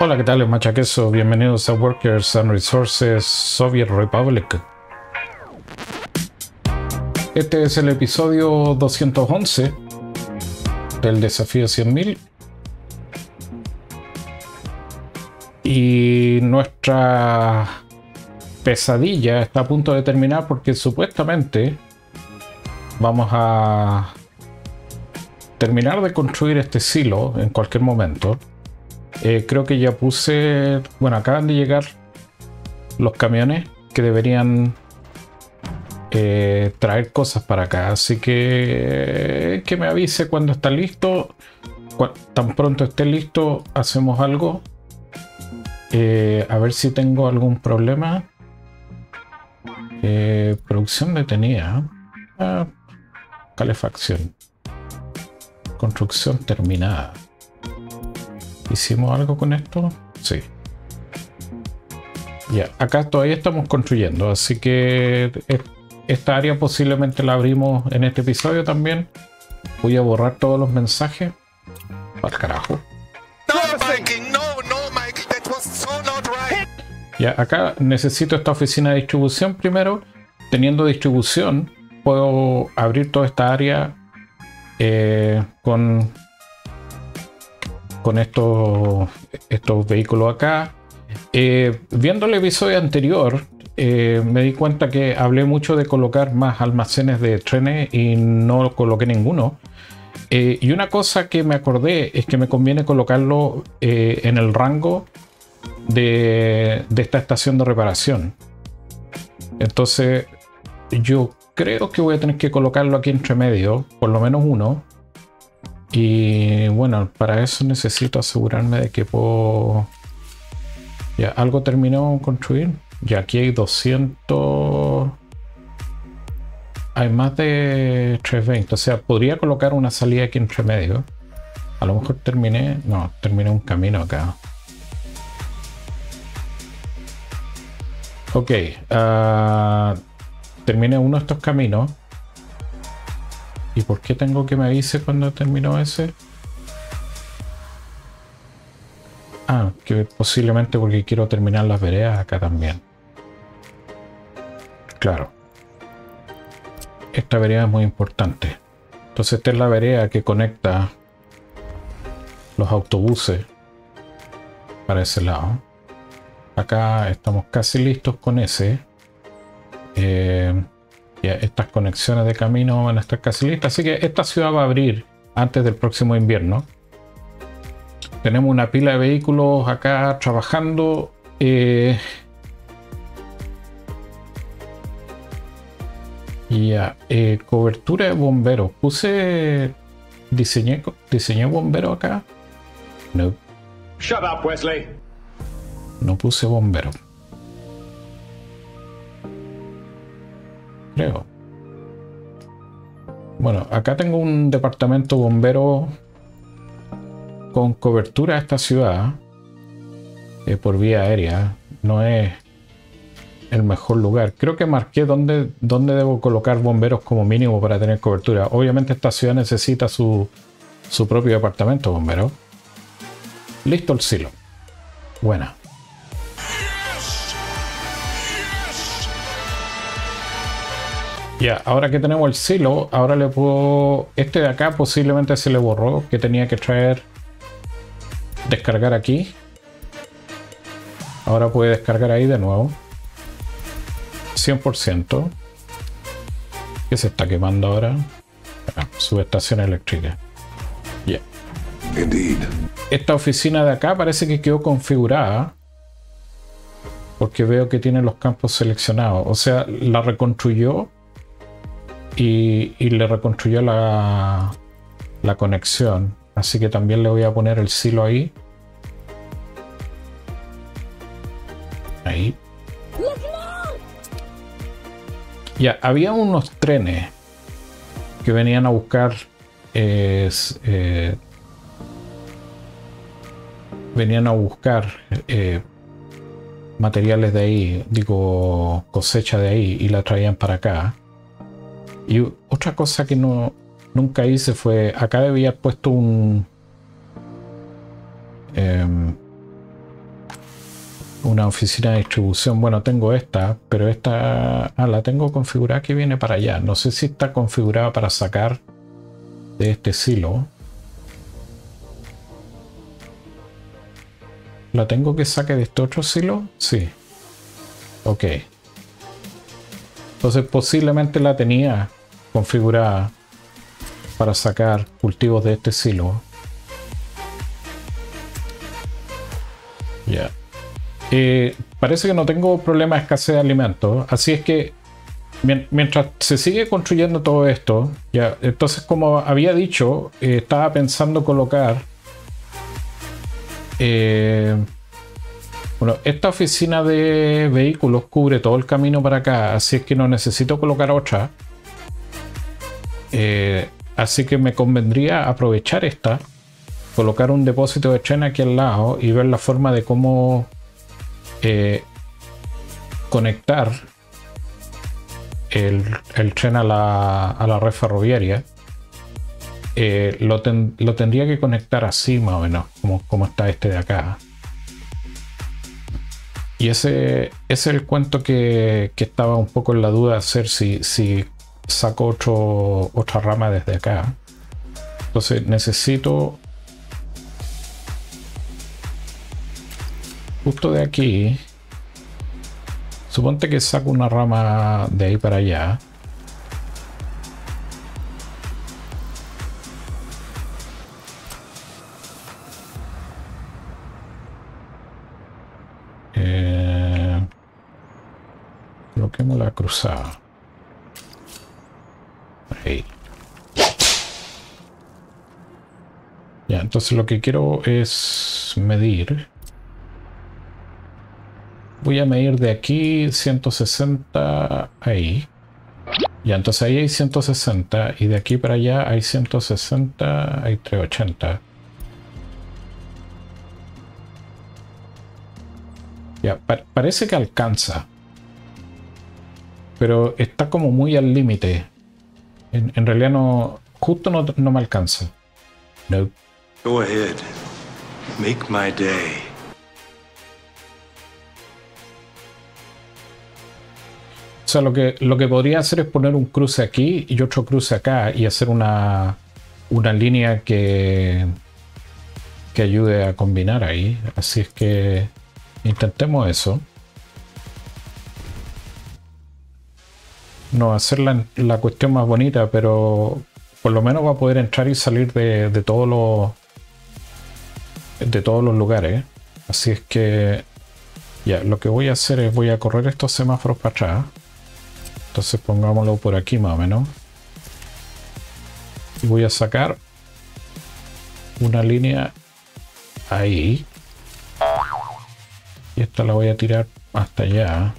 Hola, ¿qué tal? Es Machaqueso. Bienvenidos a Workers and Resources Soviet Republic. Este es el episodio 211 del desafío 100.000. Y nuestra pesadilla está a punto de terminar porque supuestamente vamos a terminar de construir este silo en cualquier momento. Eh, creo que ya puse. Bueno, acaban de llegar los camiones que deberían eh, traer cosas para acá. Así que que me avise cuando está listo. tan pronto esté listo, hacemos algo. Eh, a ver si tengo algún problema. producción detenida. Ah, calefacción. Construcción terminada. ¿Hicimos algo con esto? Sí. Ya, acá todavía estamos construyendo, así que esta área posiblemente la abrimos en este episodio también. Voy a borrar todos los mensajes. Al carajo. Ya, acá necesito esta oficina de distribución primero. Teniendo distribución, puedo abrir toda esta área eh, con con estos, estos vehículos acá. Eh, viendo el episodio anterior, eh, me di cuenta que hablé mucho de colocar más almacenes de trenes y no coloqué ninguno. Eh, y una cosa que me acordé es que me conviene colocarlo en el rango de, de esta estación de reparación. Entonces, yo creo que voy a tener que colocarlo aquí entre medio, por lo menos uno, y bueno, para eso necesito asegurarme de que puedo... Ya, algo terminó construir. Ya aquí hay 200... Hay más de 320. O sea, podría colocar una salida aquí entre medio. A lo mejor terminé... No, terminé un camino acá. Ok. Uh, terminé uno de estos caminos. ¿Y por qué tengo que me avise cuando terminó ese? Ah, que posiblemente porque quiero terminar las veredas acá también. Claro. Esta vereda es muy importante. Entonces esta es la vereda que conecta los autobuses para ese lado. Acá estamos casi listos con ese. Eh, estas conexiones de camino van a estar casi listas. Así que esta ciudad va a abrir antes del próximo invierno. Tenemos una pila de vehículos acá trabajando. Eh, ya, eh, cobertura de bomberos. Puse. Diseñé, diseñé bombero acá. No. Shut up, Wesley. No puse bombero. Bueno, acá tengo un departamento bombero con cobertura a esta ciudad eh, por vía aérea. No es el mejor lugar. Creo que marqué dónde, dónde debo colocar bomberos como mínimo para tener cobertura. Obviamente esta ciudad necesita su, su propio departamento bombero. Listo el silo. Buena. Ya, ahora que tenemos el silo, ahora le puedo... Este de acá posiblemente se le borró, que tenía que traer... Descargar aquí. Ahora puede descargar ahí de nuevo. 100%. ¿Qué se está quemando ahora? Ah, subestación eléctrica. Ya. Esta oficina de acá parece que quedó configurada. Porque veo que tiene los campos seleccionados. O sea, la reconstruyó y, le reconstruyó la, conexión. Así que también le voy a poner el silo ahí. Ahí. Ya, había unos trenes que venían a buscar. Eh, venían a buscar eh, materiales de ahí, digo, cosecha de ahí, y la traían para acá. Y otra cosa que no, nunca hice fue, acá había puesto un... Em, una oficina de distribución. Bueno, tengo esta, pero esta ah, la tengo configurada que viene para allá. No sé si está configurada para sacar de este silo. ¿La tengo que saque de este otro silo? Sí. Ok. Entonces posiblemente la tenía configurada para sacar cultivos de este silo. Ya. Eh, parece que no tengo problema de escasez de alimentos. Así es que mientras se sigue construyendo todo esto, ya, entonces como había dicho, eh, estaba pensando colocar eh, bueno, esta oficina de vehículos cubre todo el camino para acá, así es que no necesito colocar otra. Así que me convendría aprovechar esta, colocar un depósito de tren aquí al lado y ver la forma de cómo eh, conectar el, tren a la, red ferroviaria, eh, lo, tendría que conectar así más o menos, como, está este de acá. Y ese, es el cuento que, estaba un poco en la duda hacer si, si saco otro, otra rama desde acá. Entonces necesito justo de aquí, suponte que saco una rama de ahí para allá. Eh, coloquemos la cruzada. Ahí. Ya, entonces lo que quiero es medir Voy a medir de aquí 160 ahí. Ya, entonces ahí hay 160 y de aquí para allá hay 160, hay 380. Ya, parece que alcanza. Pero está como muy al límite. En, realidad no, justo no, no me alcanza. No. Go ahead. Make my day. O sea, lo que, lo que podría hacer es poner un cruce aquí y otro cruce acá y hacer una, una línea que, que ayude a combinar ahí. Así es que intentemos eso. No hacer la, la, cuestión más bonita, pero por lo menos va a poder entrar y salir de, de todos los de todos los lugares. Así es que ya, lo que voy a hacer es voy a correr estos semáforos para atrás. Entonces pongámoslo por aquí más o menos. Y voy a sacar una línea ahí. Y esta la voy a tirar hasta allá.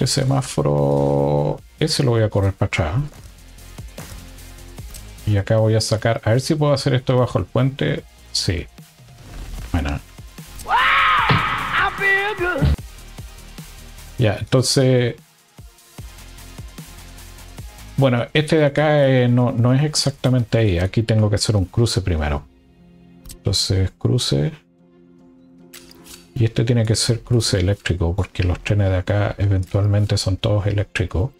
Este semáforo, ese lo voy a correr para atrás. Y acá voy a sacar, a ver si puedo hacer esto bajo el puente. Sí. Bueno. Ya, entonces bueno, este de acá eh, no, es exactamente ahí. Aquí tengo que hacer un cruce primero. Entonces, cruce. Y este tiene que ser cruce eléctrico, porque los trenes de acá eventualmente son todos eléctricos.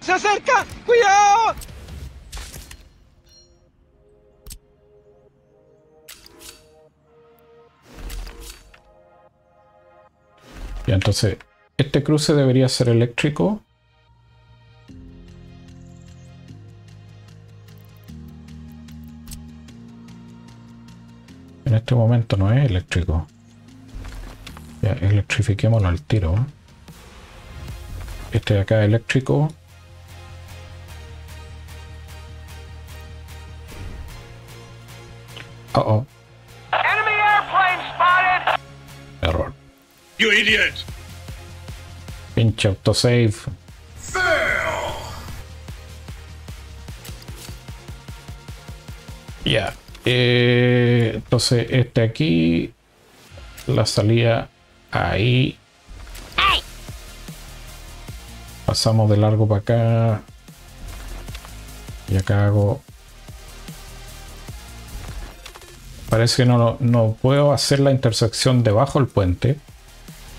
¡Se acerca! ¡Cuidado! Y entonces, este cruce debería ser eléctrico En este momento no es eléctrico. Ya, electrifiquémoslo al tiro. Este de acá es eléctrico. Uh oh. Enemy airplane spotted. Error. You idiot. Pinche autosave. Entonces, este aquí, la salida ahí. Pasamos de largo para acá. Y acá hago Parece que no, no puedo hacer la intersección debajo del puente,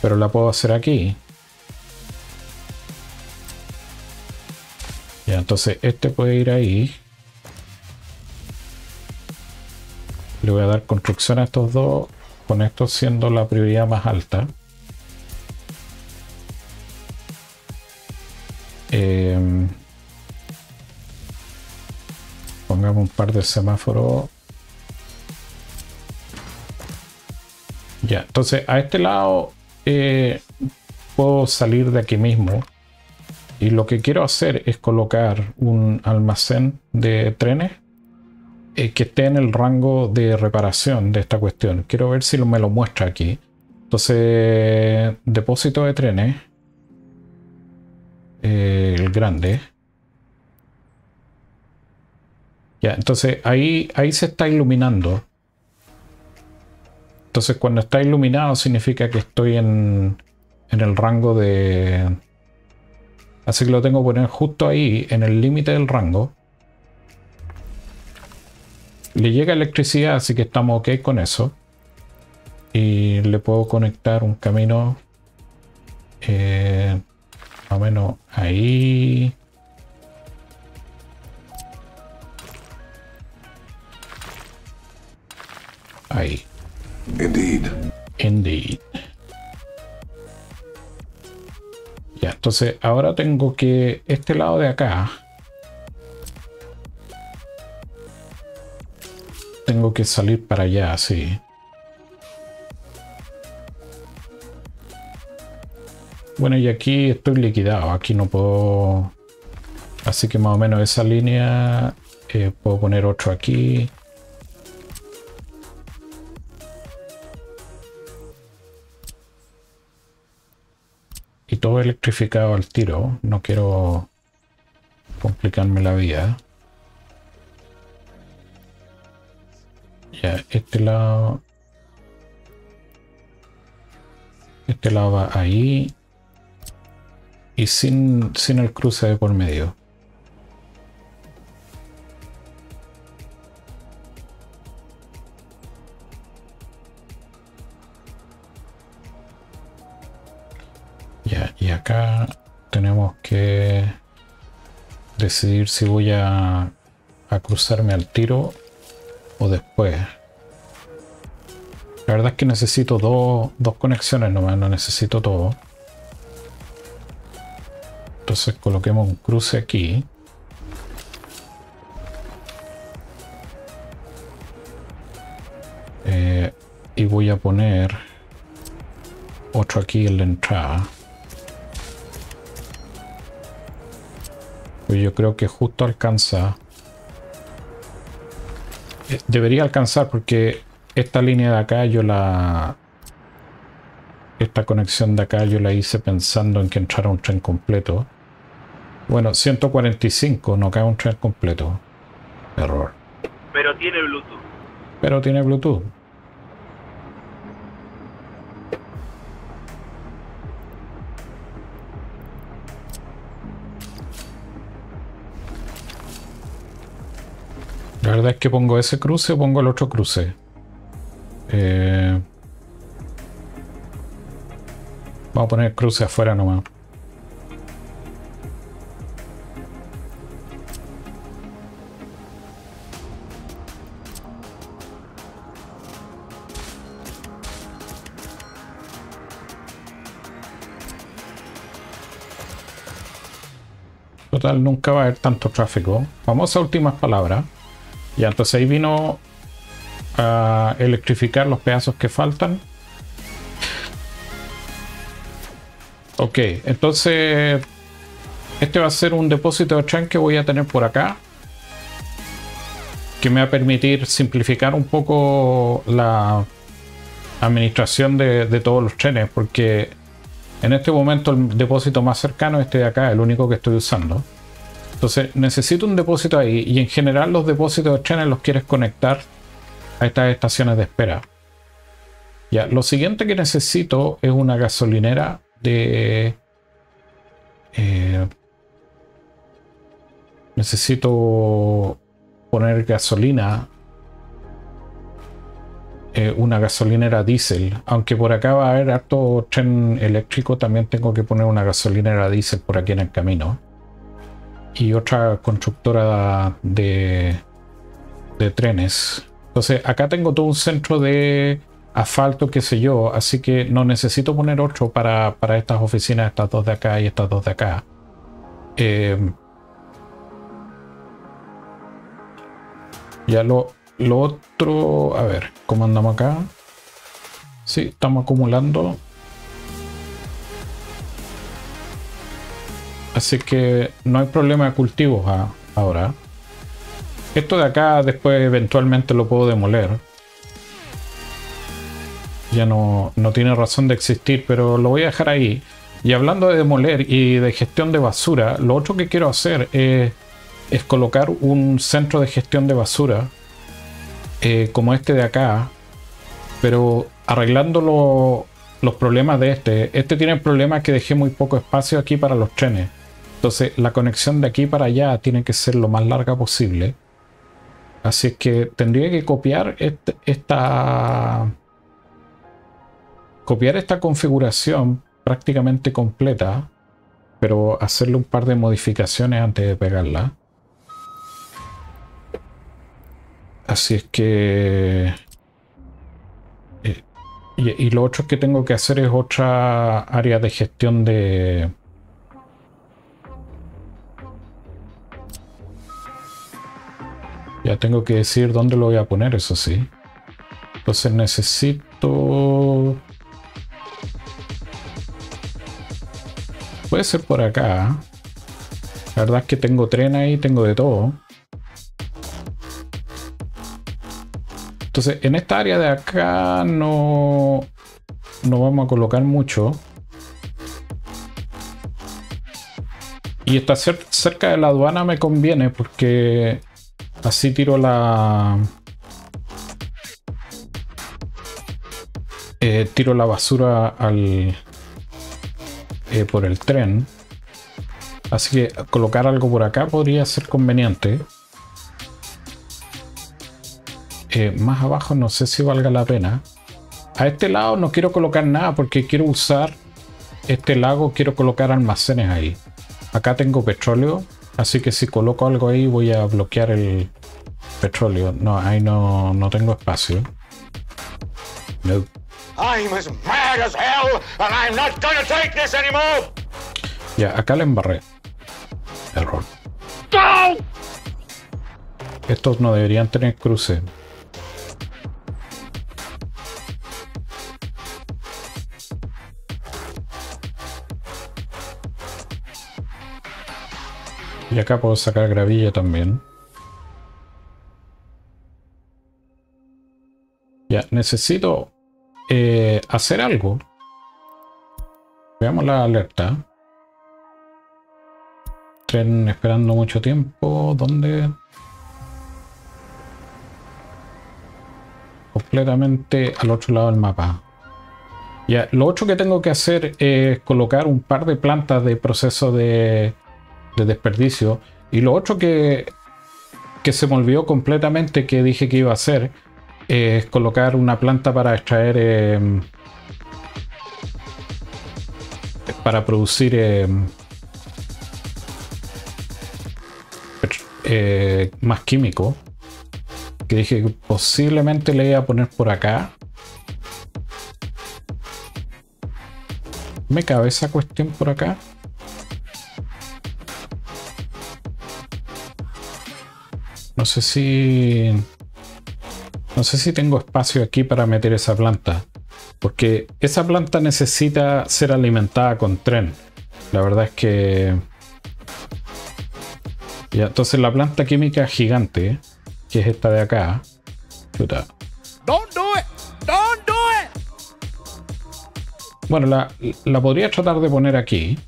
pero la puedo hacer aquí. Ya, entonces este puede ir ahí. Voy a dar construcción a estos dos, con esto siendo la prioridad más alta. Em, pongamos un par de semáforos Ya, entonces a este lado eh, puedo salir de aquí mismo. Y lo que quiero hacer es colocar un almacén de trenes eh, que esté en el rango de reparación de esta cuestión. Quiero ver si me lo muestra aquí. Entonces, depósito de trenes. Eh, el grande. Ya, entonces ahí, ahí se está iluminando. Entonces cuando está iluminado significa que estoy en, en el rango de... Así que lo tengo que poner justo ahí, en el límite del rango. Le llega electricidad, así que estamos ok con eso. Y le puedo conectar un camino eh, más o menos ahí. Ahí. Indeed. Indeed. Ya, entonces ahora tengo que este lado de acá. Tengo que salir para allá, sí. Bueno, y aquí estoy liquidado. Aquí no puedo... Así que más o menos esa línea... Eh, puedo poner otro aquí. y todo electrificado al tiro. No quiero complicarme la vida. Ya, este lado. Este lado va ahí. Y sin, sin el cruce de por medio. y acá tenemos que decidir si voy a, a cruzarme al tiro o después. La verdad es que necesito dos, dos conexiones nomás, no necesito todo. Entonces coloquemos un cruce aquí. Eh, y voy a poner otro aquí en la entrada. Pues yo creo que justo alcanza. Debería alcanzar porque esta línea de acá yo la... Esta conexión de acá yo la hice pensando en que entrara un tren completo. Bueno, 145, no cae un tren completo. Error. Pero tiene Bluetooth. Pero tiene Bluetooth. La verdad es que pongo ese cruce o pongo el otro cruce. Eh, vamos a poner cruce afuera nomás. Total, nunca va a haber tanto tráfico. Vamos a últimas palabras. Ya, entonces ahí vino a electrificar los pedazos que faltan. Ok, entonces este va a ser un depósito de tren que voy a tener por acá. Que me va a permitir simplificar un poco la administración de, todos los trenes. Porque en este momento el depósito más cercano es este de acá, el único que estoy usando. Entonces necesito un depósito ahí y en general los depósitos de trenes los quieres conectar a estas estaciones de espera. Ya, lo siguiente que necesito es una gasolinera de... Eh, necesito poner gasolina eh, una gasolinera diésel. Aunque por acá va a haber harto tren eléctrico, también tengo que poner una gasolinera diésel por aquí en el camino. Y otra constructora de, de trenes. Entonces acá tengo todo un centro de asfalto, qué sé yo. Así que no necesito poner otro para, para estas oficinas, estas dos de acá y estas dos de acá. Eh, ya lo, lo otro, a ver, ¿cómo andamos acá? Sí, estamos acumulando. Así que no hay problema de cultivos ahora. Esto de acá después eventualmente lo puedo demoler. Ya no, no tiene razón de existir, pero lo voy a dejar ahí. Y hablando de demoler y de gestión de basura, lo otro que quiero hacer es, es colocar un centro de gestión de basura eh, como este de acá, pero arreglando los problemas de este. Este tiene el problema que dejé muy poco espacio aquí para los trenes. Entonces la conexión de aquí para allá tiene que ser lo más larga posible. Así es que tendría que copiar este, esta... Copiar esta configuración prácticamente completa, pero hacerle un par de modificaciones antes de pegarla. Así es que... Eh, y, lo otro que tengo que hacer es otra área de gestión de... Ya tengo que decir dónde lo voy a poner, eso sí. Entonces necesito... Puede ser por acá. La verdad es que tengo tren ahí, tengo de todo. Entonces, en esta área de acá no, no vamos a colocar mucho. Y estar cerca de la aduana me conviene porque así tiro la... Eh, tiro la basura al... Eh, por el tren. Así que colocar algo por acá podría ser conveniente. Eh, más abajo no sé si valga la pena. A este lado no quiero colocar nada porque quiero usar este lago, quiero colocar almacenes ahí. Acá tengo petróleo, así que si coloco algo ahí voy a bloquear el petróleo. No, ahí no, no tengo espacio. No. Ya, acá le embarré. Error. Estos no deberían tener cruce. Y acá puedo sacar gravilla también. Ya, necesito eh, hacer algo. Veamos la alerta. Tren esperando mucho tiempo. ¿Dónde? Completamente al otro lado del mapa. Ya, lo otro que tengo que hacer es colocar un par de plantas de proceso de de desperdicio. Y lo otro que, que se me olvidó completamente que dije que iba a hacer es colocar una planta para extraer em, para producir em, eh, más químico que dije que posiblemente le iba a poner por acá me cabe esa cuestión por acá No sé si... No sé si tengo espacio aquí para meter esa planta. Porque esa planta necesita ser alimentada con tren. La verdad es que... Ya, entonces la planta química gigante, que es esta de acá. Chuta. Don't do it. Don't do it. Bueno, la, la podría tratar de poner aquí.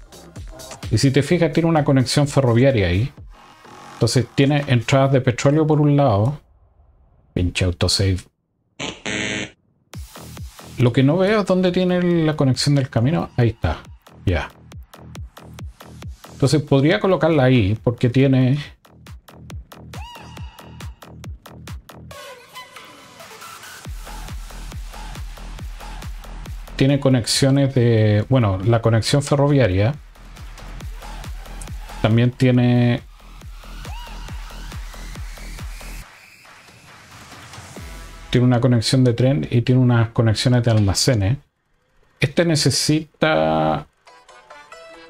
Y si te fijas, tiene una conexión ferroviaria ahí. Entonces tiene entradas de petróleo por un lado. Pinche autosave. Lo que no veo es dónde tiene la conexión del camino. Ahí está. Ya. Entonces podría colocarla ahí porque tiene... tiene conexiones de, bueno, la conexión ferroviaria también tiene tiene una conexión de tren y tiene unas conexiones de almacenes. Este necesita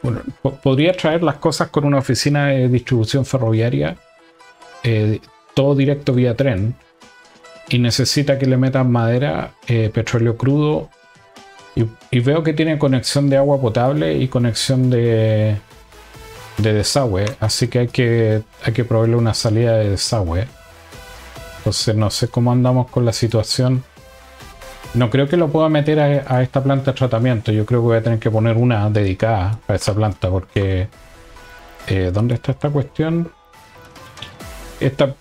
bueno, podría traer las cosas con una oficina de distribución ferroviaria, eh, todo directo vía tren, y necesita que le metan madera, eh, petróleo crudo, y, veo que tiene conexión de agua potable y conexión de, de desagüe, así que hay, que hay que una salida de desagüe. Entonces no sé cómo andamos con la situación no creo que lo pueda meter a, esta planta de tratamiento. Yo creo que voy a tener que poner una dedicada a esa planta porque... Eh, ¿Dónde está esta cuestión? Esta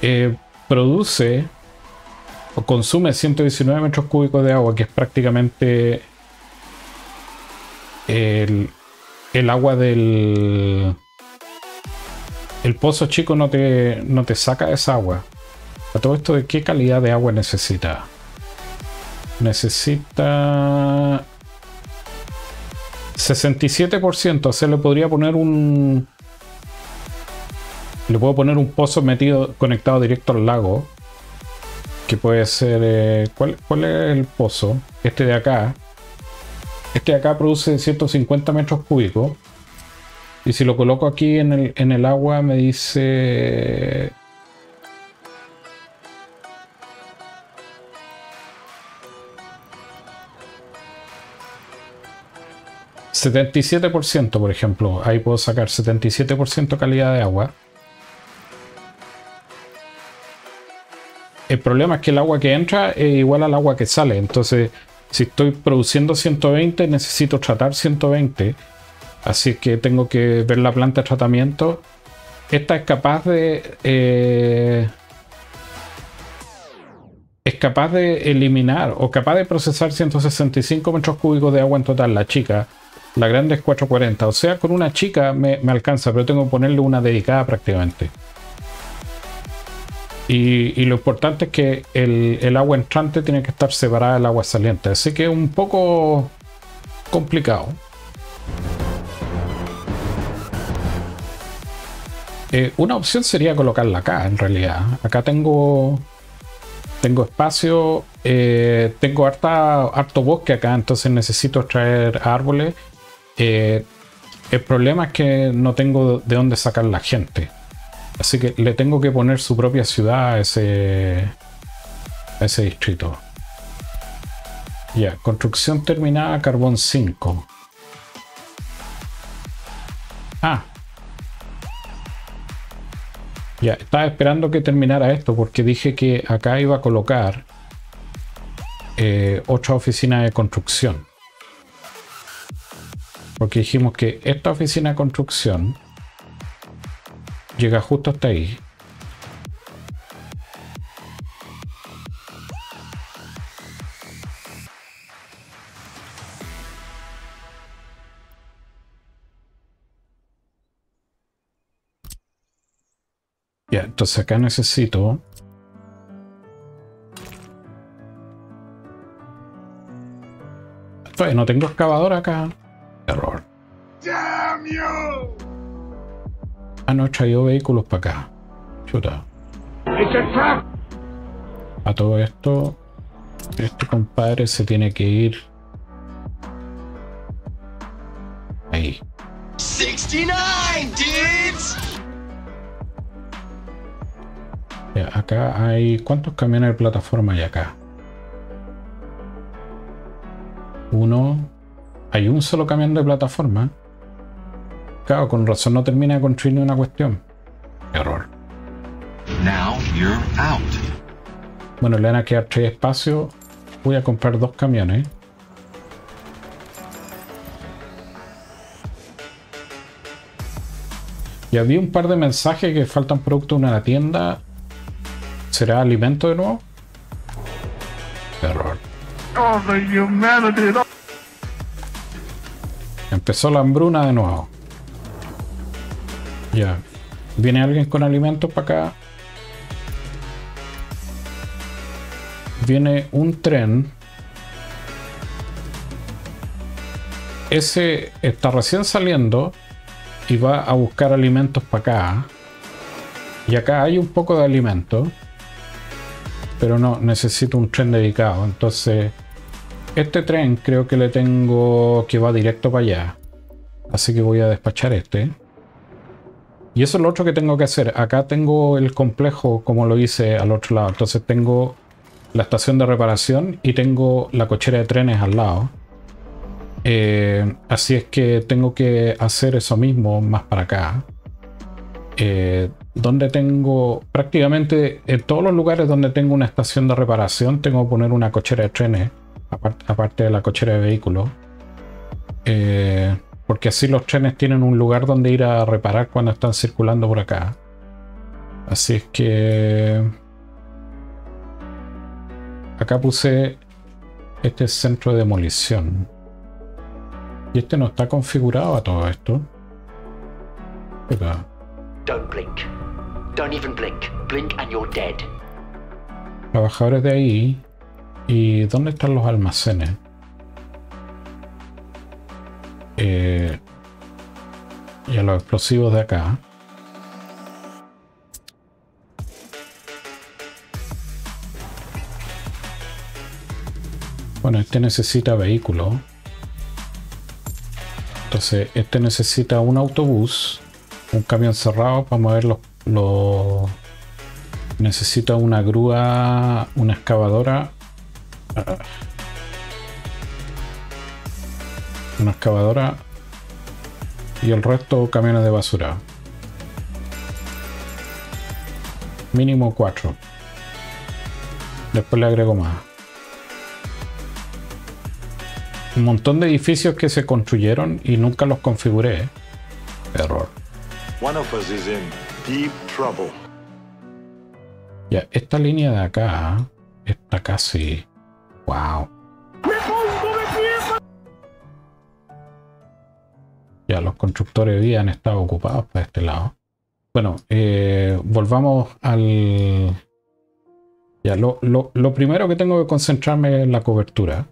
eh, produce o consume 119 metros cúbicos de agua, que es prácticamente el, el agua del... El pozo chico no te, no te saca esa agua. A todo esto, ¿de qué calidad de agua necesita? Necesita 67%. Se le podría poner un. Le puedo poner un pozo metido conectado directo al lago. Que puede ser. Eh, ¿cuál, ¿Cuál es el pozo? Este de acá. Este de acá produce 150 metros cúbicos. Y si lo coloco aquí en el, agua me dice 77%, por ejemplo. Ahí puedo sacar 77% calidad de agua. El problema es que el agua que entra es igual al agua que sale. Entonces, si estoy produciendo 120, necesito tratar 120. Así que tengo que ver la planta de tratamiento. Esta es capaz de... Eh, es capaz de eliminar o capaz de procesar 165 metros cúbicos de agua en total, la chica. La grande es 440. O sea, con una chica me, alcanza, pero tengo que ponerle una dedicada prácticamente. Y, lo importante es que el, agua entrante tiene que estar separada del agua saliente. Así que es un poco complicado. Eh, una opción sería colocarla acá, en realidad. Acá tengo tengo espacio, eh, tengo harta, harto bosque acá, entonces necesito traer árboles eh, el problema es que no tengo de dónde sacar la gente. Así que le tengo que poner su propia ciudad a ese, ese distrito. Ya, construcción terminada, carbón 5. Ah. Ya, estaba esperando que terminara esto porque dije que acá iba a colocar eh, otra oficina de construcción. Porque dijimos que esta oficina de construcción llega justo hasta ahí. Ya, entonces acá necesito no tengo excavador acá. Error. Ah, no he traído vehículos para acá. Chuta. A todo esto, este compadre se tiene que ir. Ahí. 69, dudes. Ya, acá hay. ¿Cuántos camiones de plataforma hay acá? Uno, hay un solo camión de plataforma. Claro, con razón no termina de construir ni una cuestión. Error. Bueno, le van a quedar tres espacios. Voy a comprar dos camiones. Y había un par de mensajes que faltan productos en la tienda. ¿Será alimento de nuevo? Error. Empezó la hambruna de nuevo. Ya. Viene alguien con alimentos para acá. Viene un tren. ese está recién saliendo y va a buscar alimentos para acá. Y acá hay un poco de alimento, pero no, necesito un tren dedicado. Entonces, este tren creo que le tengo que va directo para allá. Así que voy a despachar este. Y eso es lo otro que tengo que hacer. Acá tengo el complejo como lo hice al otro lado. Entonces tengo la estación de reparación y tengo la cochera de trenes al lado. Eh, así es que tengo que hacer eso mismo más para acá. Eh, donde tengo prácticamente en todos los lugares donde tengo una estación de reparación tengo que poner una cochera de trenes aparte, de la cochera de vehículos eh, porque así los trenes tienen un lugar donde ir a reparar cuando están circulando por acá. Así es que... Acá puse este centro de demolición. Y este no está configurado a todo esto. Don't blink. Don't even blink. Blink and you're dead. Trabajadores de ahí. ¿Y dónde están los almacenes? Eh, y a los explosivos de acá. Bueno, este necesita vehículo. Entonces, este necesita un autobús, un camión cerrado para mover los... necesita una grúa, una excavadora. una excavadora y el resto camiones de basura. Mínimo 4. Después le agrego más. Un montón de edificios que se construyeron y nunca los configuré. Error. Ya, esta línea de acá está casi. Wow. Ya los constructores de han estado ocupados para este lado. Bueno, eh, volvamos al... Ya, lo, primero que tengo que concentrarme es la cobertura.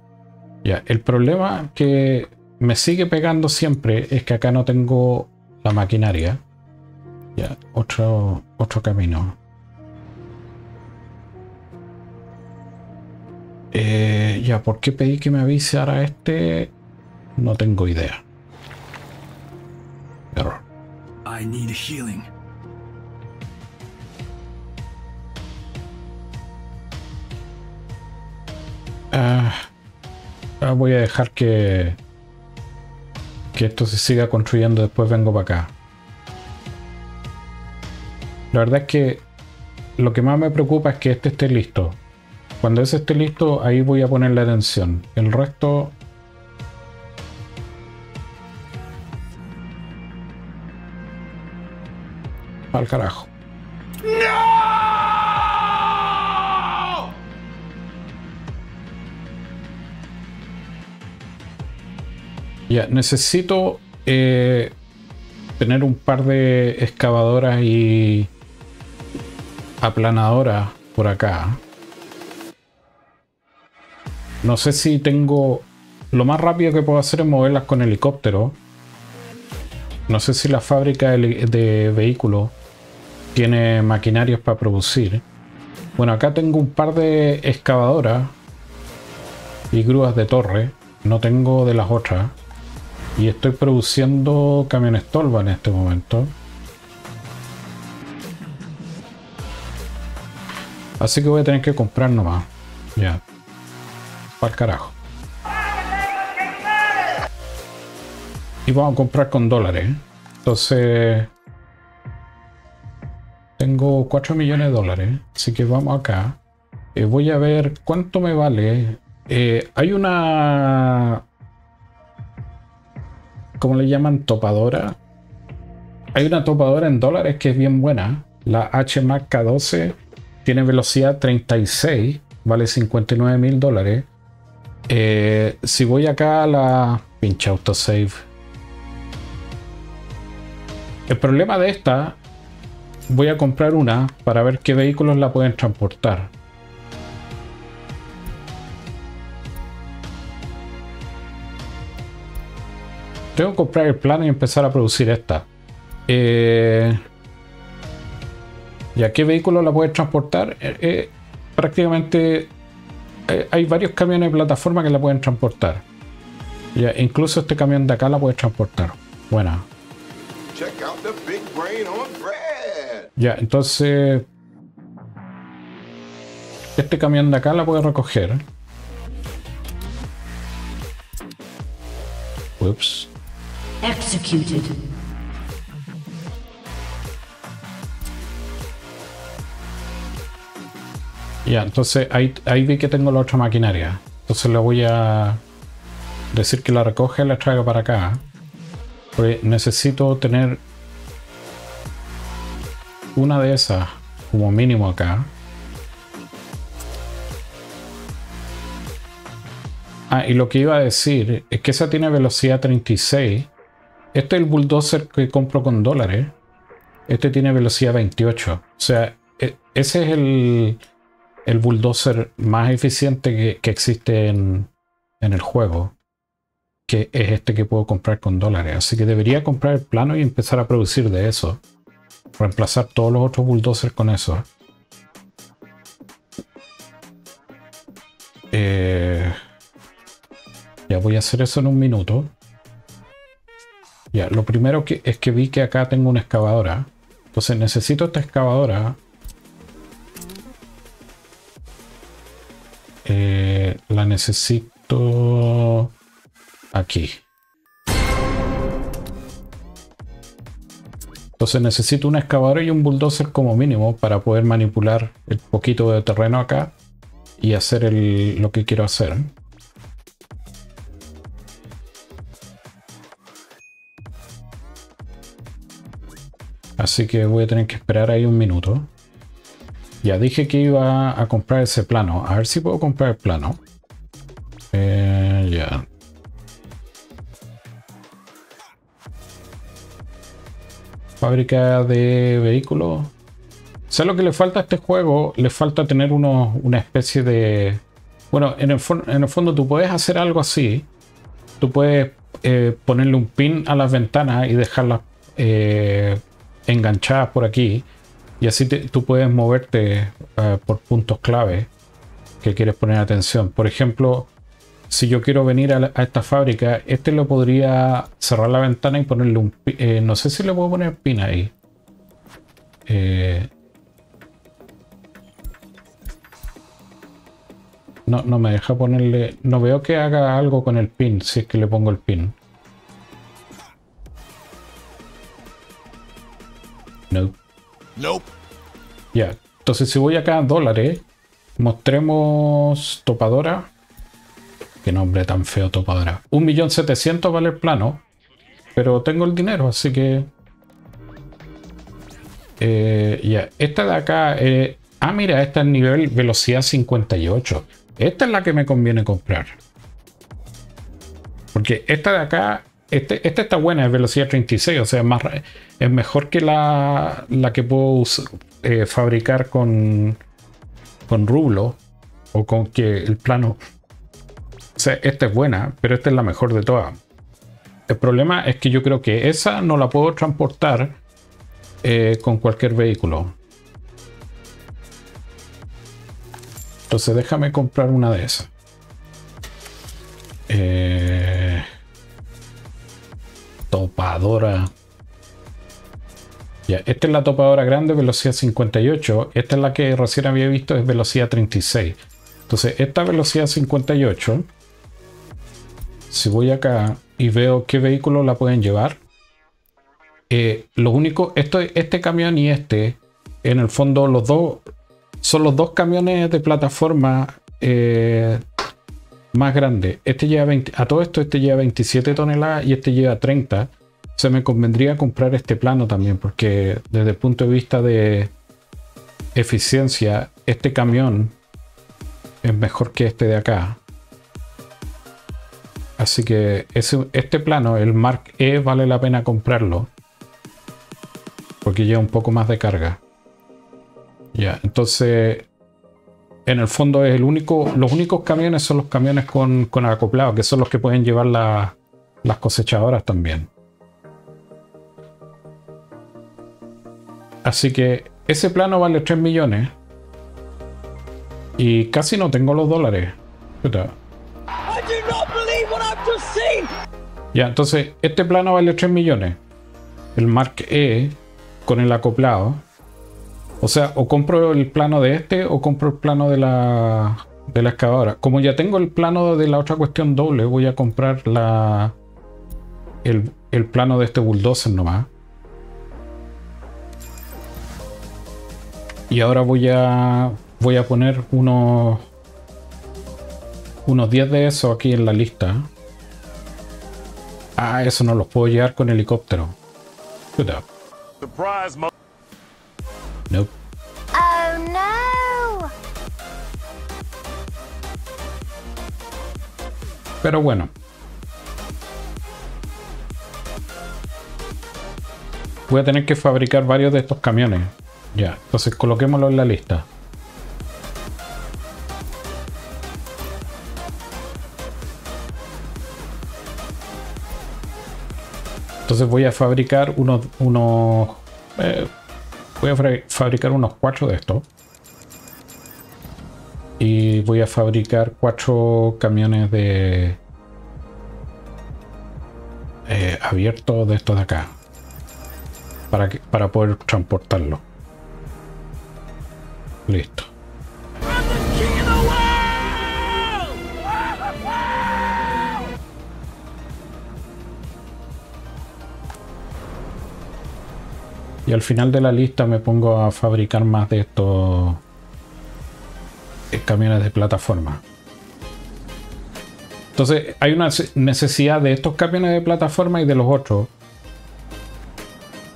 Ya, el problema que me sigue pegando siempre es que acá no tengo la maquinaria. Ya, otro, otro camino. Eh, ya, ¿por qué pedí que me avisara este? No tengo idea. I need healing. Ah, ah, voy a dejar que que esto se siga construyendo. Después vengo para acá. La verdad es que lo que más me preocupa es que este esté listo. Cuando ese esté listo, ahí voy a poner la atención. El resto Al carajo. Ya, necesito eh, tener un par de excavadoras y aplanadoras por acá. No sé si tengo... Lo más rápido que puedo hacer es moverlas con helicóptero. No sé si la fábrica de vehículos tiene maquinarios para producir. Bueno, acá tengo un par de excavadoras y grúas de torre. No tengo de las otras. Y estoy produciendo camiones tolva en este momento. Así que voy a tener que comprar nomás. Ya. Para el carajo. Y vamos a comprar con dólares. Entonces tengo 4 millones de dólares, así que vamos acá. Eh, voy a ver cuánto me vale. Eh, hay una... ¿Cómo le llaman? Topadora. Hay una topadora en dólares que es bien buena. La HMAC K12 tiene velocidad 36, vale 59 mil dólares. Eh, si voy acá a la pinche autosave. El problema de esta voy a comprar una para ver qué vehículos la pueden transportar. tengo que comprar el plano y empezar a producir esta. Eh, ¿Y a qué vehículo la puedes transportar? Eh, eh, prácticamente hay varios camiones de plataforma que la pueden transportar. Ya, incluso este camión de acá la puedes transportar. Buena. Ya, entonces. Este camión de acá la puede recoger. Ups. Executed. Ya, entonces ahí, vi que tengo la otra maquinaria. Entonces le voy a decir que la recoge y la traiga para acá. Pues necesito tener una de esas como mínimo acá. Ah, y lo que iba a decir es que esa tiene velocidad 36. Este es el bulldozer que compro con dólares. Este tiene velocidad 28. O sea, e, ese es el, el bulldozer más eficiente que, que existe en, en el juego. Que es este que puedo comprar con dólares. Así que debería comprar el plano y empezar a producir de eso reemplazar todos los otros bulldozers con eso. Eh, ya voy a hacer eso en un minuto. Ya, lo primero que es que vi que acá tengo una excavadora. Entonces necesito esta excavadora. Eh, la necesito aquí. Entonces necesito una excavadora y un bulldozer como mínimo para poder manipular el poquito de terreno acá y hacer lo que quiero hacer. Así que voy a tener que esperar ahí un minuto. Ya dije que iba a comprar ese plano. A ver si puedo comprar el plano. Eh, ya. fábrica de vehículos. ¿Sabes lo que le falta a este juego? Le falta tener una especie de... Bueno, en el, fondo tú puedes hacer algo así. Tú puedes eh, ponerle un pin a las ventanas y dejarlas eh, enganchadas por aquí. Y así tú puedes moverte eh, por puntos clave que quieres poner atención. Por ejemplo, si yo quiero venir a, esta fábrica, este lo podría cerrar la ventana y ponerle un... Eh, no sé si le puedo poner pin ahí. Eh, no, no me deja ponerle... No veo que haga algo con el pin, si es que le pongo el pin. No. Nope. Ya, entonces si voy acá a dólares, mostremos topadora. Qué nombre tan feo topadora. 1.700.000 vale el plano. Pero tengo el dinero, así que... Eh, ya, esta de acá... Eh, ah, mira, esta es nivel velocidad 58. Esta es la que me conviene comprar. Porque esta de acá... Este, esta está buena, es velocidad 36, o sea, es, más, es mejor que la, la que puedo eh, fabricar con, con rublo o con que el plano o sea, esta es buena, pero esta es la mejor de todas. El problema es que yo creo que esa no la puedo transportar eh, con cualquier vehículo. Entonces déjame comprar una de esas. Eh, topadora. Ya, esta es la topadora grande, velocidad 58. Esta es la que recién había visto, es velocidad 36. Entonces, esta velocidad 58 si voy acá y veo qué vehículo la pueden llevar, eh, lo único, esto, este camión y este, en el fondo los dos son los dos camiones de plataforma eh, más grandes. Este lleva 20, a todo esto este lleva 27 toneladas y este lleva 30. Se me convendría comprar este plano también porque desde el punto de vista de eficiencia, este camión es mejor que este de acá. Así que este plano, el Mark E, vale la pena comprarlo. Porque lleva un poco más de carga. Ya, entonces. En el fondo es el único. Los únicos camiones son los camiones con, acoplado, que son los que pueden llevar la, las cosechadoras también. Así que ese plano vale 3 millones. Y casi no tengo los dólares. Ya, entonces, este plano vale 3 millones. El Mark E con el acoplado. O sea, o compro el plano de este o compro el plano de la, de la excavadora. Como ya tengo el plano de la otra cuestión doble, voy a comprar la el, el plano de este bulldozer nomás. Y ahora voy a voy a poner unos unos 10 de esos aquí en la lista. Ah, eso no los puedo llevar con helicóptero. Nope. Oh no! Pero bueno. Voy a tener que fabricar varios de estos camiones. Ya, entonces coloquémoslo en la lista. Entonces voy a fabricar unos, unos eh, voy a fabricar unos cuatro de estos. Y voy a fabricar cuatro camiones de eh, abiertos de estos de acá. Para, que, para poder transportarlo. Listo. Y al final de la lista me pongo a fabricar más de estos camiones de plataforma. Entonces hay una necesidad de estos camiones de plataforma y de los otros.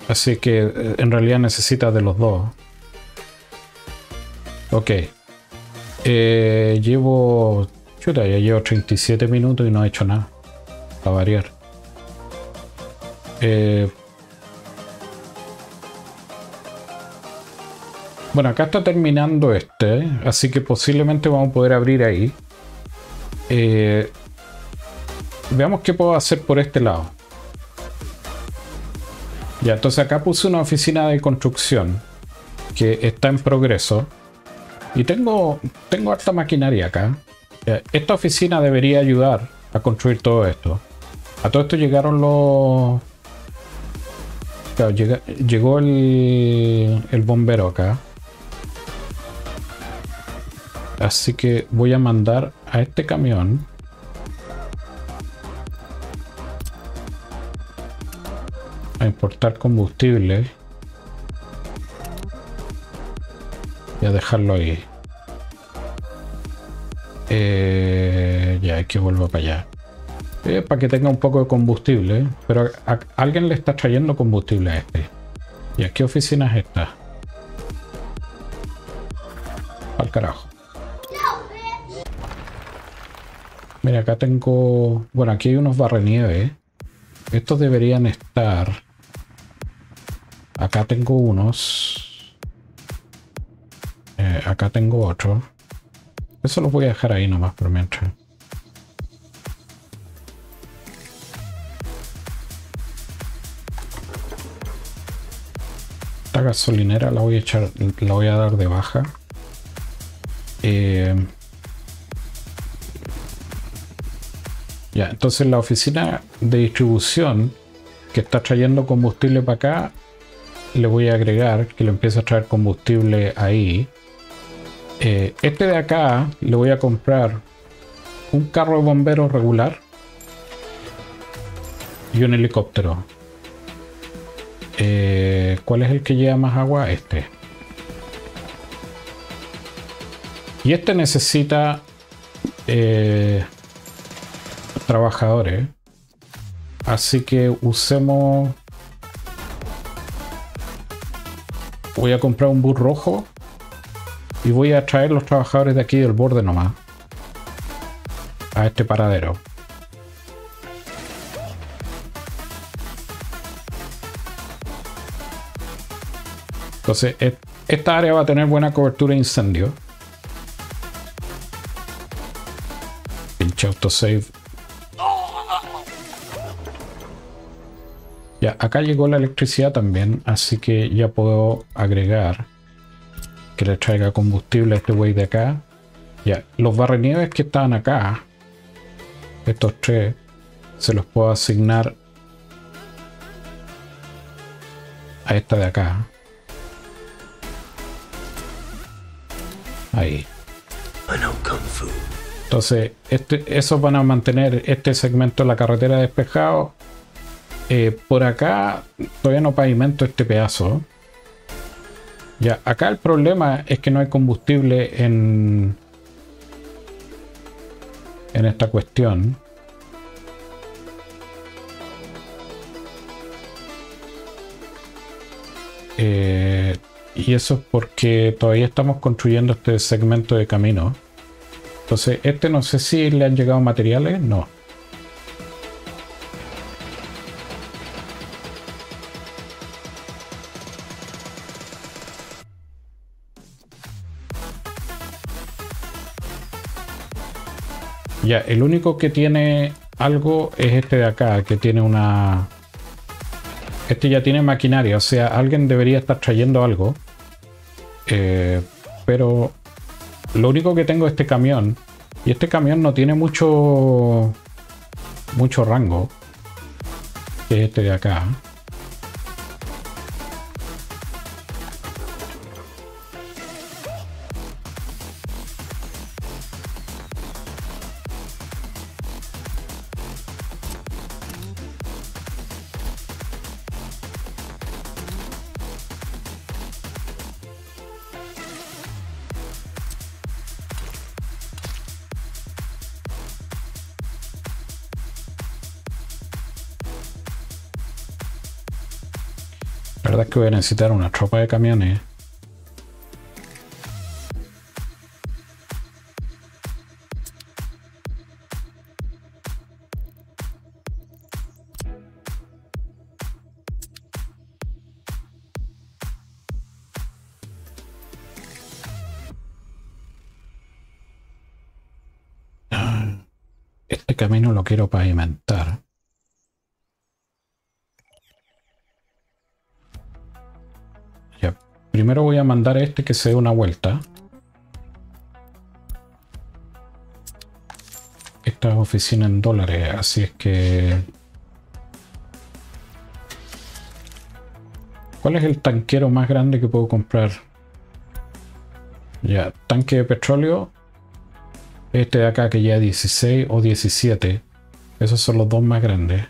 Así que eh, en realidad necesita de los dos. Ok. Eh, llevo... Chuta, ya llevo 37 minutos y no he hecho nada. Para variar. Eh, Bueno, acá está terminando este, así que posiblemente vamos a poder abrir ahí. Eh, veamos qué puedo hacer por este lado. Ya, entonces acá puse una oficina de construcción que está en progreso. Y tengo, tengo harta maquinaria acá. Esta oficina debería ayudar a construir todo esto. A todo esto llegaron los... llegó el, el bombero acá. Así que voy a mandar a este camión a importar combustible y a dejarlo ahí. Eh, ya hay que volver para allá. Eh, para que tenga un poco de combustible. Pero alguien le está trayendo combustible a este. ¿Y a qué oficina es esta? Al carajo. Mira, acá tengo... Bueno, aquí hay unos barrenieves. Estos deberían estar... Acá tengo unos. Eh, acá tengo otro. Eso lo voy a dejar ahí nomás por mientras. Esta gasolinera la voy a echar, la voy a dar de baja. Eh, Entonces la oficina de distribución que está trayendo combustible para acá, le voy a agregar que le empiece a traer combustible ahí. Eh, este de acá le voy a comprar un carro de bomberos regular y un helicóptero. Eh, ¿Cuál es el que lleva más agua? Este. Y este necesita eh, trabajadores. Así que usemos... Voy a comprar un bus rojo y voy a traer los trabajadores de aquí del borde nomás. A este paradero. Entonces, esta área va a tener buena cobertura de incendio. Pinche autosave Ya, acá llegó la electricidad también, así que ya puedo agregar que le traiga combustible a este güey de acá. Ya, los barrenieves que estaban acá, estos tres, se los puedo asignar a esta de acá. Ahí. Entonces, este, esos van a mantener este segmento de la carretera despejado. Eh, por acá todavía no pavimento este pedazo. Ya, acá el problema es que no hay combustible en, en esta cuestión. Eh, y eso es porque todavía estamos construyendo este segmento de camino. Entonces, este no sé si le han llegado materiales, no. Ya, el único que tiene algo es este de acá, que tiene una... Este ya tiene maquinaria, o sea, alguien debería estar trayendo algo. Eh, pero lo único que tengo es este camión. Y este camión no tiene mucho... Mucho rango. Que es este de acá. Que voy a necesitar una tropa de camiones. Este camino lo quiero pavimentar. Primero voy a mandar a este que se dé una vuelta. Esta es oficina en dólares, así es que... ¿Cuál es el tanquero más grande que puedo comprar? Ya, tanque de petróleo. Este de acá que ya 16 o 17. Esos son los dos más grandes.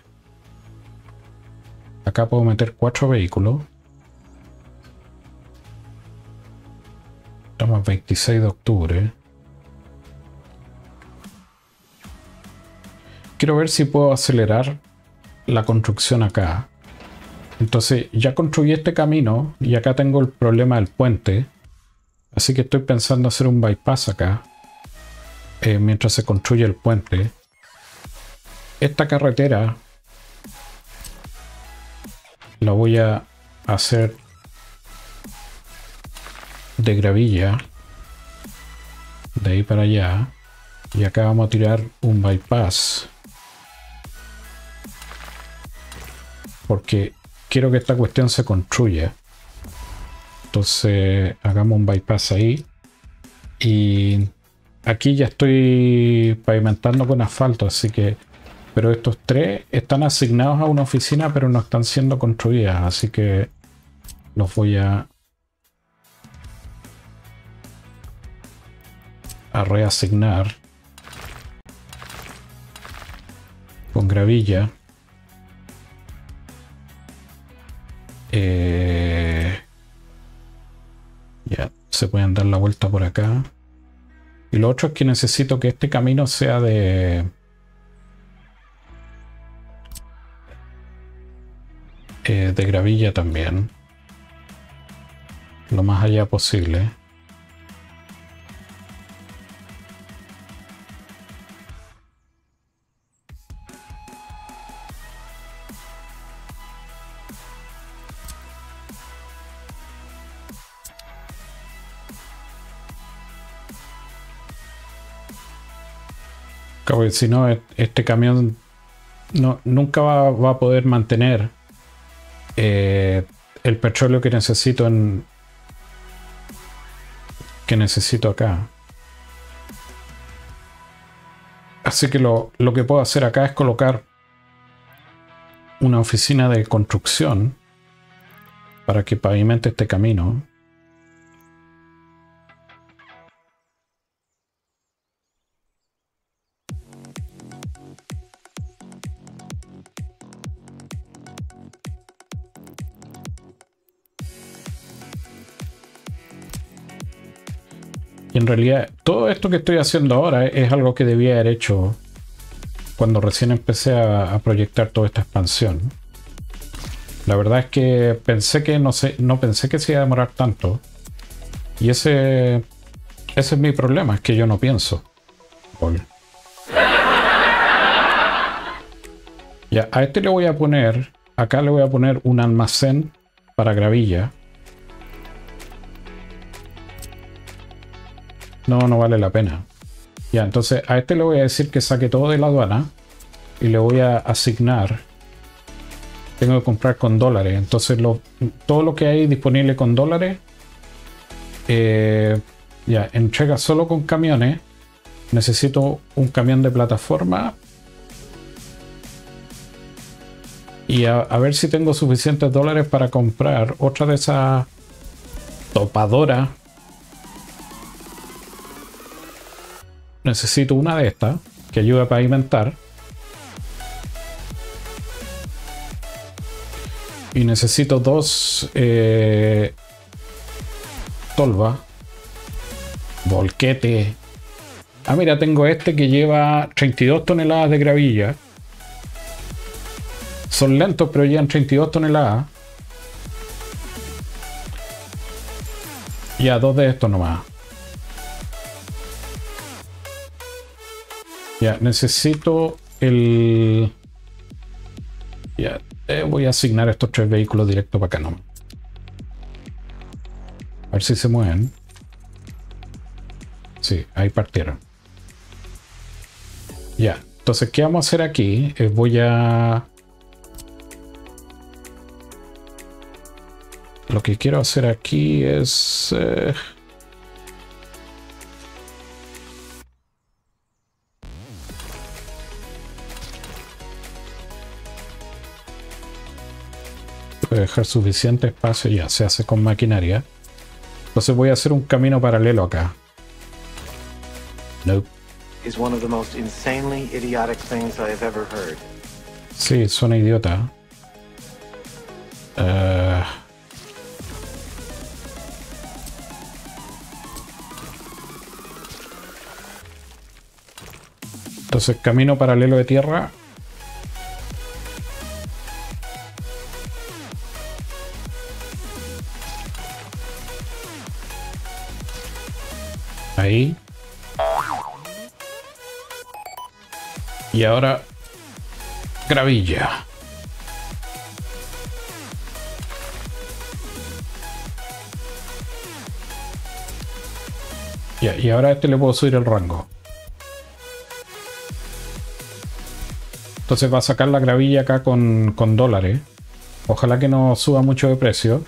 Acá puedo meter cuatro vehículos. Estamos 26 de octubre. Quiero ver si puedo acelerar la construcción acá. Entonces ya construí este camino y acá tengo el problema del puente. Así que estoy pensando hacer un bypass acá. eh, mientras se construye el puente. Esta carretera la voy a hacer de gravilla de ahí para allá y acá vamos a tirar un bypass. Porque quiero que esta cuestión se construya. Entonces hagamos un bypass ahí. Y aquí ya estoy pavimentando con asfalto así que pero estos tres están asignados a una oficina pero no están siendo construidas así que los voy a a reasignar con gravilla Eh, ya se pueden dar la vuelta por acá. Y lo otro es que necesito que este camino sea de eh, de gravilla también lo más allá posible porque si no, e- este camión no, nunca va, va a poder mantener eh, el petróleo que necesito en que necesito acá. Así que lo, lo que puedo hacer acá es colocar una oficina de construcción para que pavimente este camino. Realidad todo esto que estoy haciendo ahora es algo que debía haber hecho cuando recién empecé a, proyectar toda esta expansión. La verdad es que pensé que no sé, no pensé que se iba a demorar tanto. Y ese, ese es mi problema, es que yo no pienso. Ya, a este le voy a poner, acá le voy a poner un almacén para gravilla. No, no vale la pena. Ya, entonces a este le voy a decir que saque todo de la aduana y le voy a asignar. Tengo que comprar con dólares. Entonces todo lo que hay disponible con dólares, eh, ya, entrega solo con camiones. Necesito un camión de plataforma. Y a, a ver si tengo suficientes dólares para comprar otra de esas topadoras necesito una de estas que ayude a pavimentar. Y necesito dos eh, tolva. Volquete. Ah, mira, tengo este que lleva 32 toneladas de gravilla. Son lentos, pero llevan 32 toneladas. Ya, dos de estos nomás. Ya, necesito el... Ya, eh, voy a asignar estos tres vehículos directo para acá, ¿no? A ver si se mueven. Sí, ahí partieron. Ya, entonces, ¿qué vamos a hacer aquí? Eh, voy a... Lo que quiero hacer aquí es... Eh, dejar suficiente espacio, ya se hace con maquinaria. Entonces voy a hacer un camino paralelo acá. Nope. Sí, suena idiota. Uh... Entonces, camino paralelo de tierra Y ahora gravilla. Y ahora a este le puedo subir el rango. Entonces va a sacar la gravilla acá con, con dólares. Ojalá que no suba mucho de precio.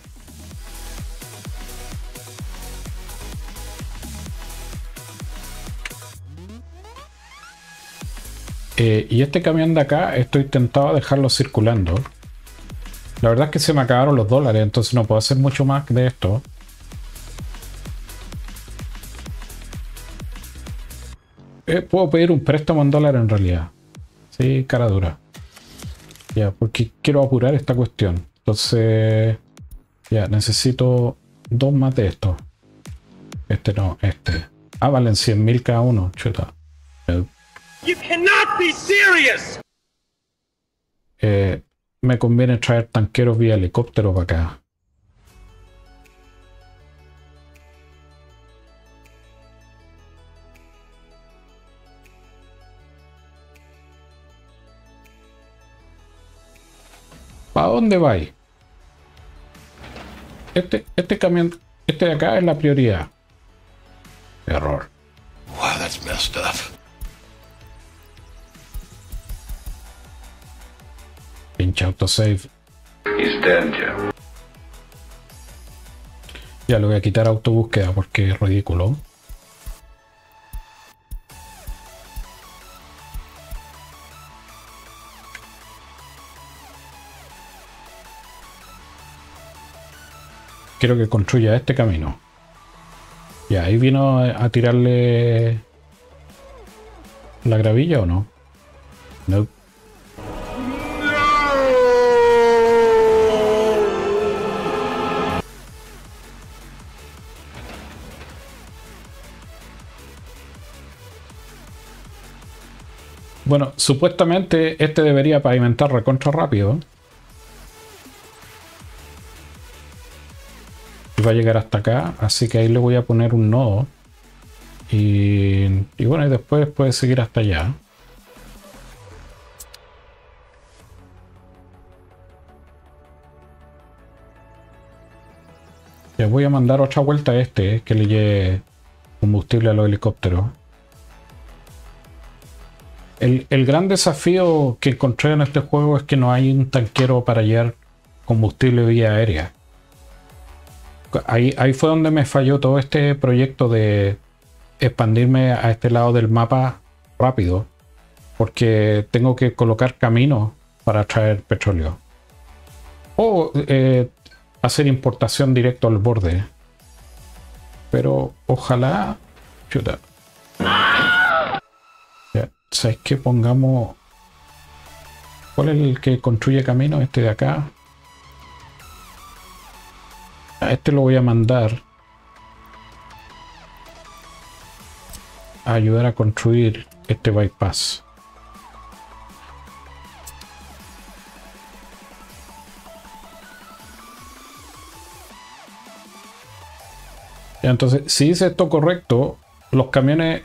Eh, y este camión de acá estoy tentado a dejarlo circulando. La verdad es que se me acabaron los dólares, entonces no puedo hacer mucho más de esto. Eh, puedo pedir un préstamo en dólar en realidad. Sí, cara dura. Ya, porque quiero apurar esta cuestión. Entonces, ya, necesito dos más de estos. Este no, este. Ah, valen 100.000 cada uno. Chuta. You cannot be serious. Eh, me conviene traer tanqueros vía helicóptero para acá. ¿Para dónde vais? Este, este camión, este de acá es la prioridad. Error. Wow, that's messed up. Pinche autosave. Ya le voy a quitar autobúsqueda porque es ridículo. Quiero que construya este camino. Y ahí vino a tirarle la gravilla o no. No. Bueno, supuestamente este debería pavimentar recontra rápido. Y va a llegar hasta acá, así que ahí le voy a poner un nodo. Y, bueno, y después puede seguir hasta allá. Les voy a mandar otra vuelta a este, que le lleve combustible a los helicópteros. El, gran desafío que encontré en este juego es que no hay un tanquero para llevar combustible vía aérea. Ahí, ahí fue donde me falló todo este proyecto de expandirme a este lado del mapa rápido. Porque tengo que colocar caminos para traer petróleo. O eh, hacer importación directo al borde. Pero ojalá... Chuta. Ya, ¿Sabes qué? Pongamos... ¿Cuál es el que construye camino? Este de acá. A este lo voy a mandar a ayudar a construir este bypass. Entonces, si hice esto correcto, los camiones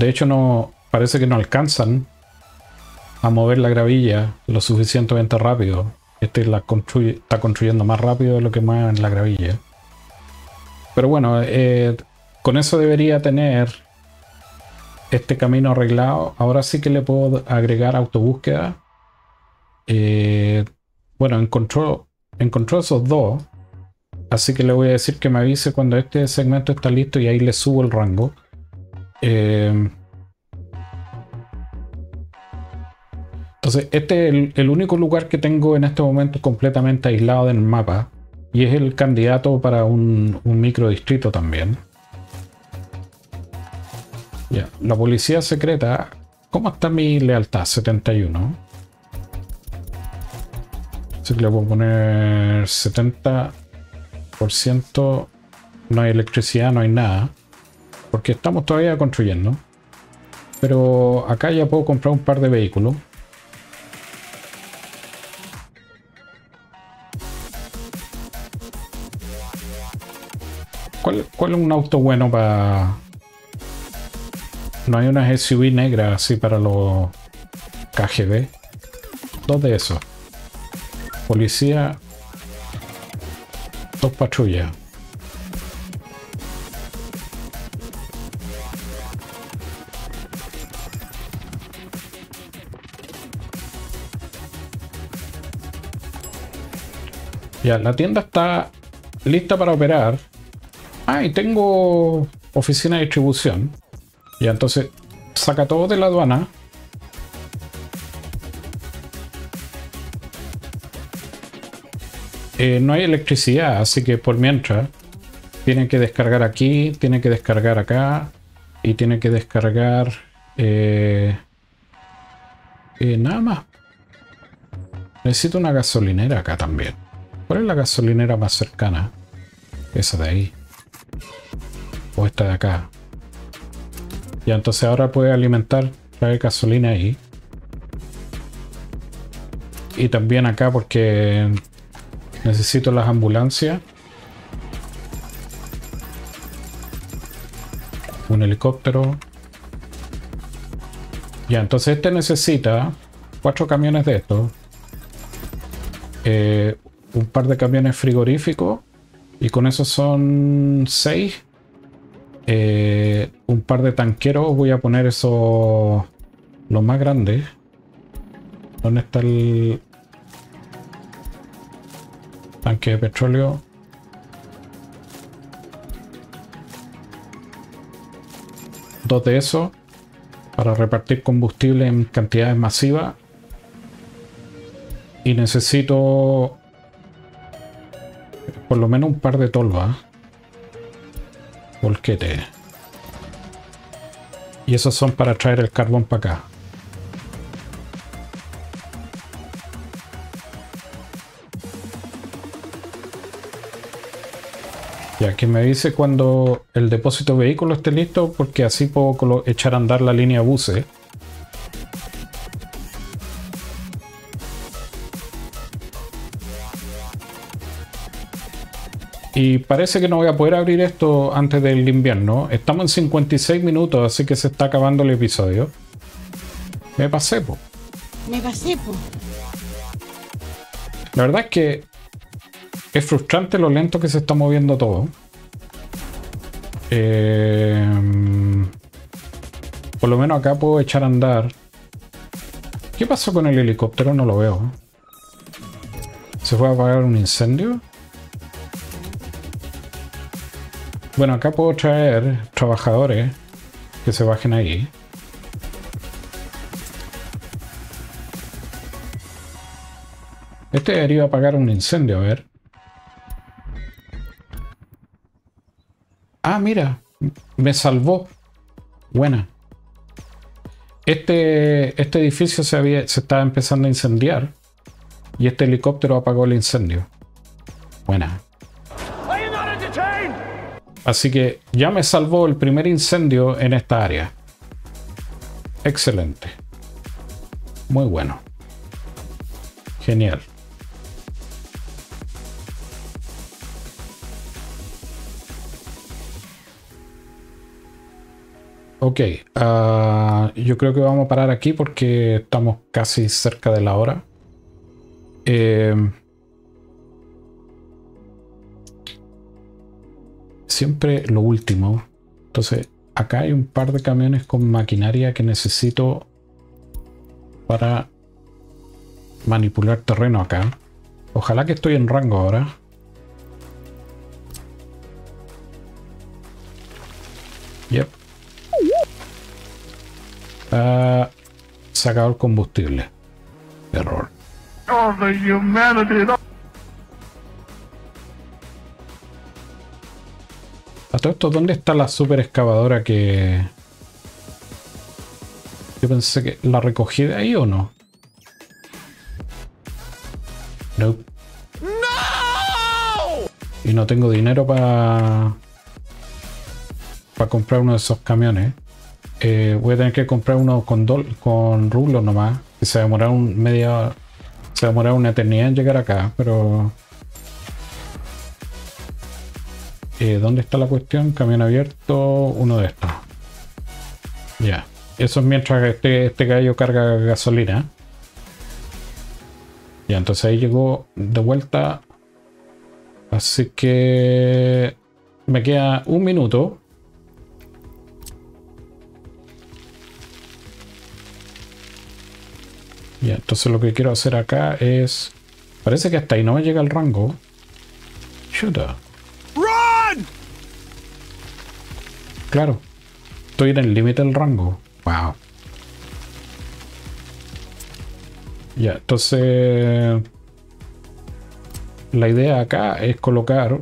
de hecho no parece que no alcanzan a mover la gravilla lo suficientemente rápido. Este está construyendo más rápido de lo que mueve la gravilla. Pero bueno, eh, con eso debería tener este camino arreglado. Ahora sí que le puedo agregar autobúsqueda. Eh, bueno, encontró esos dos. Así que le voy a decir que me avise cuando este segmento está listo y ahí le subo el rango. Eh, entonces, este es el, único lugar que tengo en este momento completamente aislado del mapa. Y es el candidato para un, microdistrito también. Ya, la policía secreta. ¿Cómo está mi lealtad? 71. Así que le a poner 70%. No hay electricidad, no hay nada. Porque estamos todavía construyendo. Pero acá ya puedo comprar un par de vehículos. ¿Cuál, cuál es un auto bueno para... No hay unas SUV negras así para los KGB? Dos de esos. Policía. Dos patrullas. Ya, la tienda está lista para operar. Ah, y tengo oficina de distribución. Ya, entonces saca todo de la aduana. Eh, no hay electricidad, así que por mientras tienen que descargar aquí, tienen que descargar acá y tienen que descargar eh, eh, nada más. Necesito una gasolinera acá también. ¿Cuál es la gasolinera más cercana? Esa de ahí. O esta de acá. Ya, entonces ahora puede alimentar, traer gasolina ahí. Y también acá porque necesito las ambulancias. Un helicóptero. Ya, entonces este necesita cuatro camiones de estos. Eh, un par de camiones frigoríficos. Y con eso son seis. Eh, un par de tanqueros. Voy a poner eso los más grandes. ¿Dónde está el tanque de petróleo? Dos de esos para repartir combustible en cantidades masivas. Y necesito por lo menos un par de tolvas. Volquete. Y esos son para traer el carbón para acá. Ya, que me dice cuando el depósito vehículo esté listo, porque así puedo echar a andar la línea buses. Y parece que no voy a poder abrir esto antes del invierno. Estamos en 56 minutos, así que se está acabando el episodio. Me pasé, po. Me pasé, po. La verdad es que es frustrante lo lento que se está moviendo todo. Eh, por lo menos acá puedo echar a andar. ¿Qué pasó con el helicóptero? No lo veo. ¿Se fue a apagar un incendio? Bueno, acá puedo traer trabajadores que se bajen ahí. Este debería apagar un incendio, a ver. Ah, mira, me salvó. Buena. Este, este edificio se, había, se estaba empezando a incendiar y este helicóptero apagó el incendio. Buena. Así que ya me salvó el primer incendio en esta área. Excelente. Muy bueno. Genial. Ok, ah, yo creo que vamos a parar aquí porque estamos casi cerca de la hora. Eh, siempre lo último. Entonces, acá hay un par de camiones con maquinaria que necesito para manipular terreno acá. Ojalá que estoy en rango ahora. Yep. Ah, sacado el combustible. Error. Oh. A todo esto, ¿dónde está la super excavadora que... Yo pensé que la recogí de ahí o no. No. Y no tengo dinero para... Para comprar uno de esos camiones. Eh, voy a tener que comprar uno con, con rublos nomás. Que se va a un media... Se va a demorar una eternidad en llegar acá, pero... Eh, ¿Dónde está la cuestión? Camión abierto, uno de estos. Ya. Eso es mientras este, este gallo carga gasolina. Ya, entonces ahí llegó de vuelta. Así que me queda un minuto. Ya, entonces lo que quiero hacer acá es... Parece que hasta ahí no me llega el rango. Chuta. Claro. Estoy en el límite del rango. Wow. Ya, entonces... La idea acá es colocar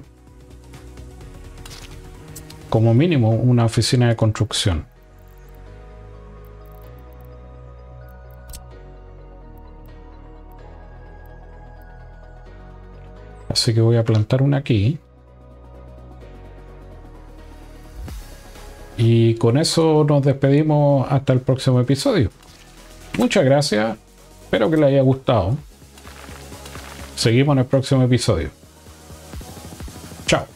como mínimo una oficina de construcción. Así que voy a plantar una aquí. Y con eso nos despedimos hasta el próximo episodio. Muchas gracias. Espero que les haya gustado. Seguimos en el próximo episodio. Chao.